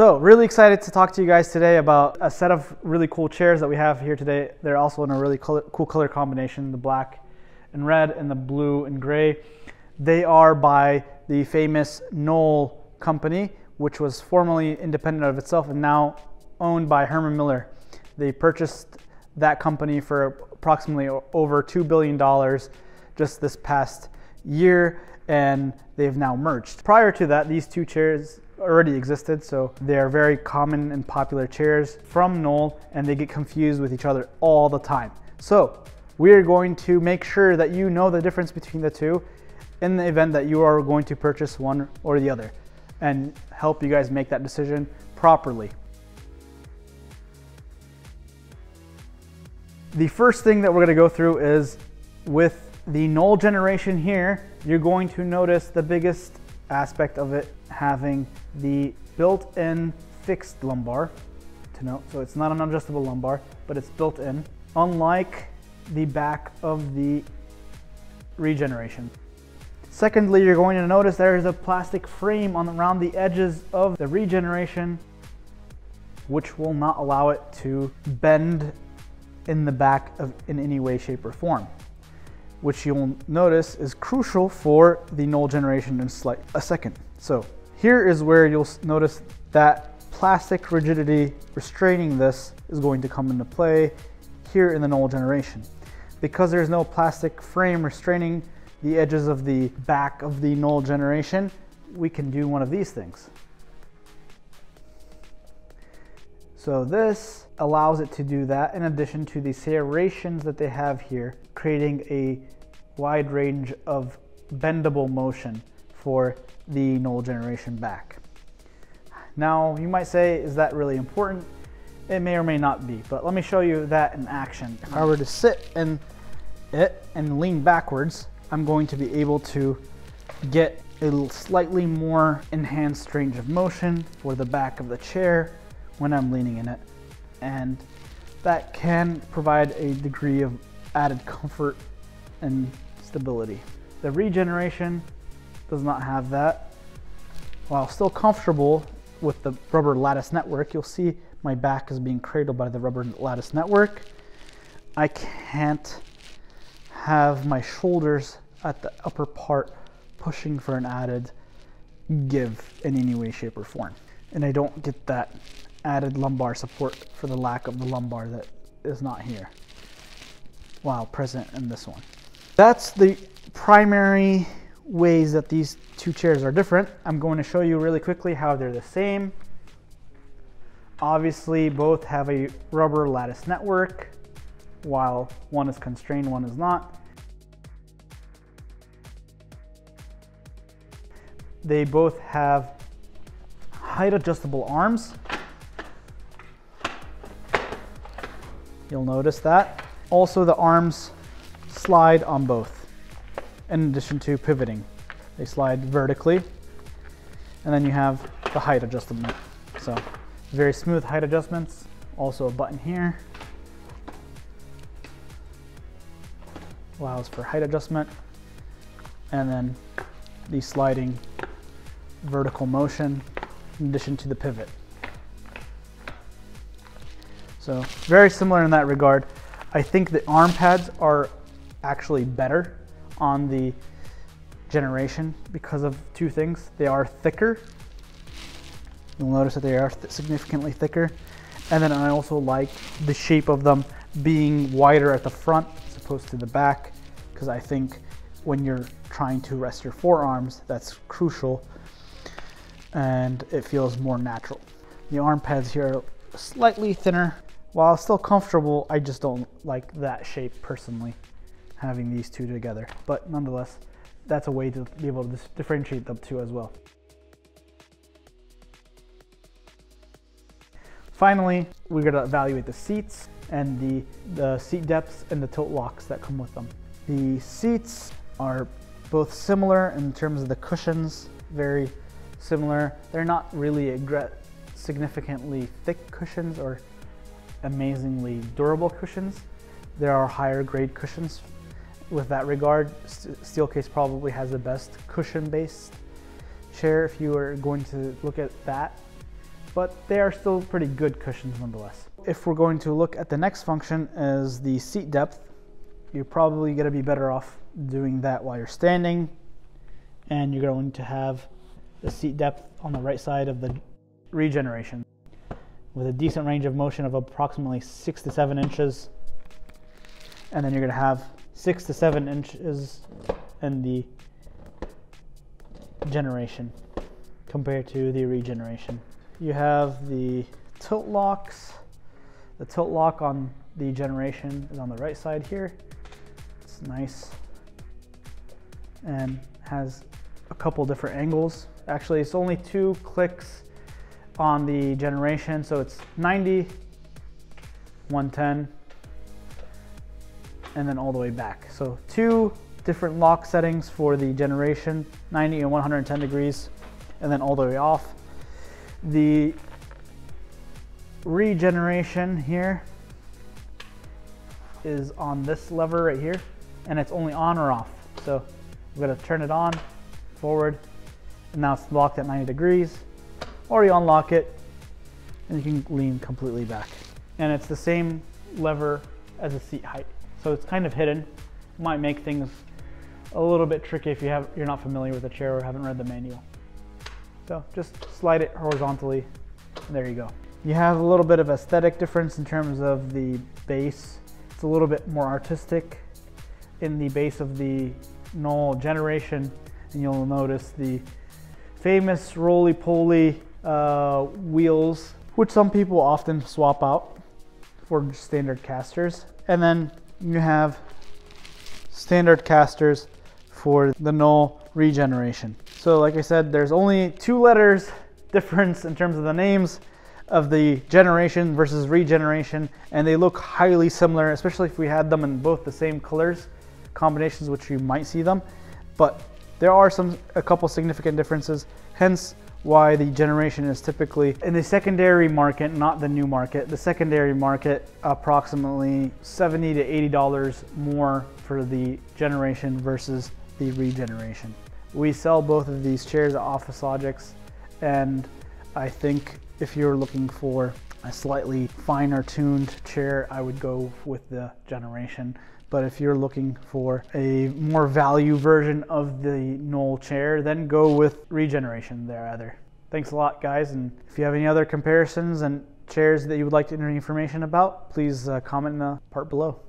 So really excited to talk to you guys today about a set of really cool chairs that we have here today. They're also in a really color, cool color combination, the black and red and the blue and gray. They are by the famous Knoll company, which was formerly independent of itself and now owned by Herman Miller. They purchased that company for approximately over $2 billion just this past year and they've now merged. Prior to that, these two chairs already existed, so they are very common and popular chairs from Knoll and they get confused with each other all the time. So we are going to make sure that you know the difference between the two in the event that you are going to purchase one or the other and help you guys make that decision properly. The first thing that we're gonna go through is with the Knoll generation here, you're going to notice the biggest aspect of it having the built-in fixed lumbar to note. So it's not an adjustable lumbar, but it's built in, unlike the back of the regeneration. Secondly, you're going to notice there is a plastic frame on around the edges of the regeneration, which will not allow it to bend in the back of in any way, shape, or form which you'll notice is crucial for the Knoll generation in slight a second. So here is where you'll notice that plastic rigidity restraining this is going to come into play here in the Knoll generation. Because there's no plastic frame restraining the edges of the back of the Knoll generation, we can do one of these things. So this allows it to do that in addition to the serrations that they have here, creating a wide range of bendable motion for the Knoll generation back. Now you might say, is that really important? It may or may not be, but let me show you that in action. If I were to sit in it and lean backwards, I'm going to be able to get a slightly more enhanced range of motion for the back of the chair when I'm leaning in it. And that can provide a degree of added comfort and stability. The regeneration does not have that. While still comfortable with the rubber lattice network, you'll see my back is being cradled by the rubber lattice network. I can't have my shoulders at the upper part pushing for an added give in any way, shape, or form. And I don't get that added lumbar support for the lack of the lumbar that is not here while present in this one. That's the primary ways that these two chairs are different. I'm going to show you really quickly how they're the same. Obviously, both have a rubber lattice network, while one is constrained, one is not. They both have height adjustable arms. You'll notice that. Also the arms slide on both in addition to pivoting. They slide vertically and then you have the height adjustment. So very smooth height adjustments. Also a button here. Allows for height adjustment. And then the sliding vertical motion in addition to the pivot. So very similar in that regard. I think the arm pads are actually better on the generation because of two things. They are thicker. You'll notice that they are th significantly thicker. And then I also like the shape of them being wider at the front as opposed to the back because I think when you're trying to rest your forearms, that's crucial and it feels more natural. The arm pads here are slightly thinner while still comfortable, I just don't like that shape personally, having these two together. But nonetheless, that's a way to be able to differentiate the two as well. Finally, we're gonna evaluate the seats and the, the seat depths and the tilt locks that come with them. The seats are both similar in terms of the cushions, very similar. They're not really significantly thick cushions or amazingly durable cushions. There are higher grade cushions with that regard. Steelcase probably has the best cushion based chair if you are going to look at that. but they are still pretty good cushions nonetheless. If we're going to look at the next function as the seat depth, you're probably going to be better off doing that while you're standing and you're going to have the seat depth on the right side of the regeneration with a decent range of motion of approximately six to seven inches and then you're going to have six to seven inches in the generation compared to the regeneration. You have the tilt locks. The tilt lock on the generation is on the right side here. It's nice and has a couple different angles. Actually, it's only two clicks on the generation, so it's 90, 110, and then all the way back. So two different lock settings for the generation, 90 and 110 degrees, and then all the way off. The regeneration here is on this lever right here, and it's only on or off. So I'm gonna turn it on, forward, and now it's locked at 90 degrees, or you unlock it, and you can lean completely back. And it's the same lever as the seat height. So it's kind of hidden. Might make things a little bit tricky if you have, you're not familiar with the chair or haven't read the manual. So just slide it horizontally, and there you go. You have a little bit of aesthetic difference in terms of the base. It's a little bit more artistic in the base of the Knoll generation, and you'll notice the famous roly-poly uh, wheels, which some people often swap out for standard casters. And then you have standard casters for the Knoll regeneration. So like I said, there's only two letters difference in terms of the names of the generation versus regeneration, and they look highly similar, especially if we had them in both the same colors combinations, which you might see them. But there are some a couple significant differences, hence why the generation is typically in the secondary market, not the new market. The secondary market, approximately 70 to 80 dollars more for the generation versus the regeneration. We sell both of these chairs at OfficeLogix, and I think if you're looking for a slightly finer tuned chair, I would go with the generation. But if you're looking for a more value version of the Knoll chair, then go with regeneration there either. Thanks a lot, guys. And if you have any other comparisons and chairs that you would like to enter information about, please uh, comment in the part below.